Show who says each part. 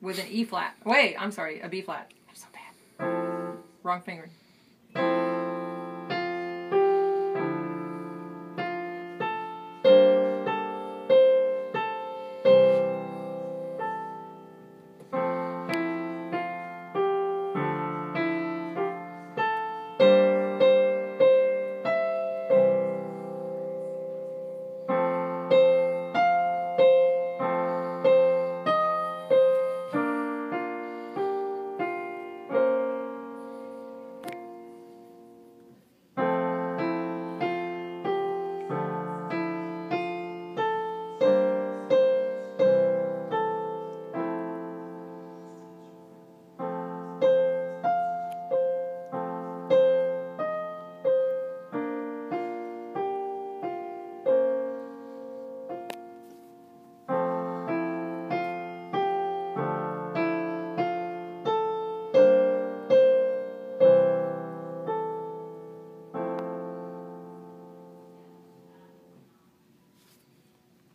Speaker 1: with an E flat. Wait, I'm sorry, a B flat. I'm so bad. Wrong finger.